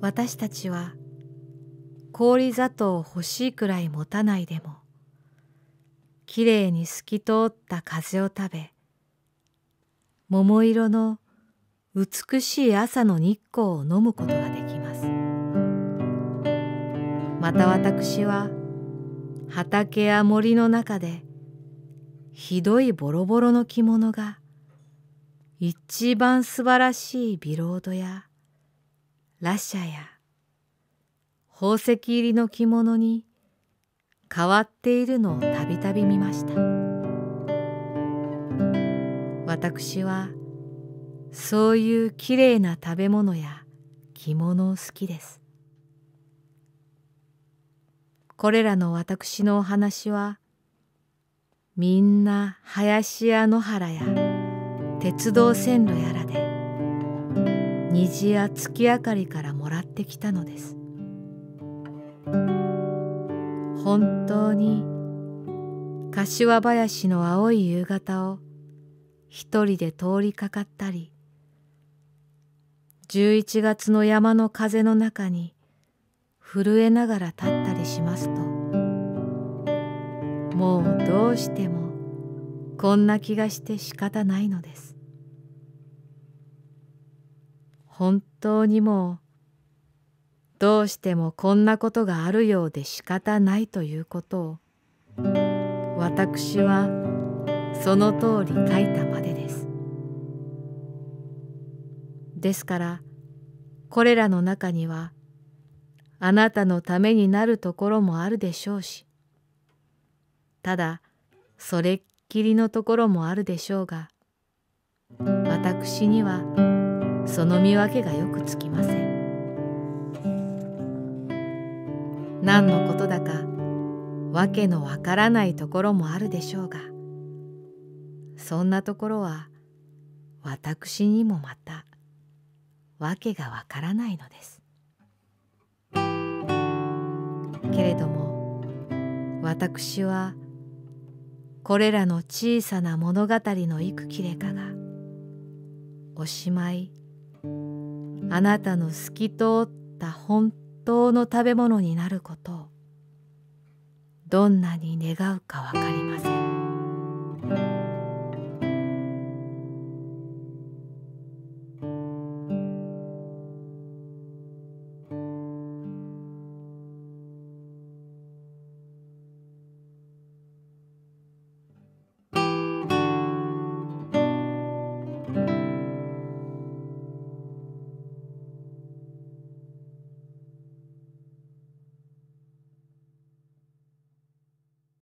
私たちは氷砂糖欲しいくらい持たないでもきれいに透き通った風を食べ桃色の美しい朝の日光を飲むことができます。また私は畑や森の中でひどいボロボロの着物が一番素晴らしいビロードやラシャや宝石入りの着物に変わっているのをたびたび見ました。私はそういうきれいな食べ物や着物を好きです。これらの私のお話はみんな林や野原や鉄道線路やらで虹や月明かりからもらってきたのです。本当に柏林の青い夕方を一人で通りかかったり11月の山の風の中に震えながら立ったりしますともうどうしてもこんな気がして仕方ないのです。本当にもうどうしてもこんなことがあるようで仕方ないということを私はその通り書いたまでです。ですからこれらの中にはあなたのためになるところもあるでしょうしただそれっきりのところもあるでしょうが私にはその見分けがよくつきません。何のことだかわけのわからないところもあるでしょうがそんなところは私にもまたわけがわからないのです。けれども私はこれらの小さな物語の幾切れかがおしまいあなたの透き通った本当の食べ物になることをどんなに願うかわかりません。